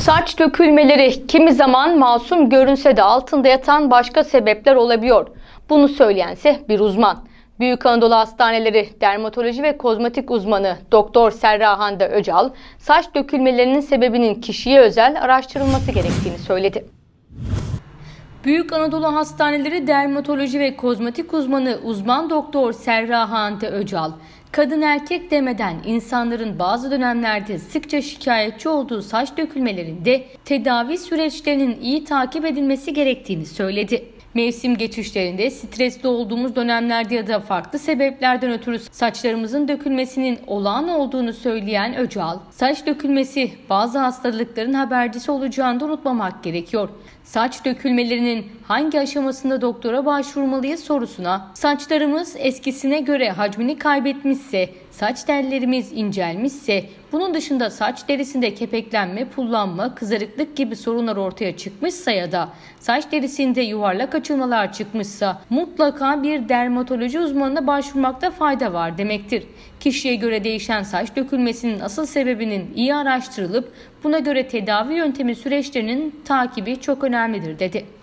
Saç dökülmeleri kimi zaman masum görünse de altında yatan başka sebepler olabiliyor. Bunu söyleyense bir uzman. Büyük Anadolu Hastaneleri Dermatoloji ve Kozmetik Uzmanı Doktor Serra Hande Öcal, saç dökülmelerinin sebebinin kişiye özel araştırılması gerektiğini söyledi. Büyük Anadolu Hastaneleri Dermatoloji ve Kozmetik Uzmanı uzman doktor Serra Hande Öcal, kadın erkek demeden insanların bazı dönemlerde sıkça şikayetçi olduğu saç dökülmelerinde tedavi süreçlerinin iyi takip edilmesi gerektiğini söyledi. Mevsim geçişlerinde stresli olduğumuz dönemlerde ya da farklı sebeplerden ötürü saçlarımızın dökülmesinin olağan olduğunu söyleyen Öcal, saç dökülmesi bazı hastalıkların habercisi olacağını da unutmamak gerekiyor. Saç dökülmelerinin hangi aşamasında doktora başvurmalıyız sorusuna saçlarımız eskisine göre hacmini kaybetmişse, saç tellerimiz incelmişse, bunun dışında saç derisinde kepeklenme, pullanma, kızarıklık gibi sorunlar ortaya çıkmışsa ya da saç derisinde yuvarlak açılmalar çıkmışsa mutlaka bir dermatoloji uzmanına başvurmakta fayda var demektir. Kişiye göre değişen saç dökülmesinin asıl sebebinin iyi araştırılıp buna göre tedavi yöntemi süreçlerinin takibi çok önemlidir dedi.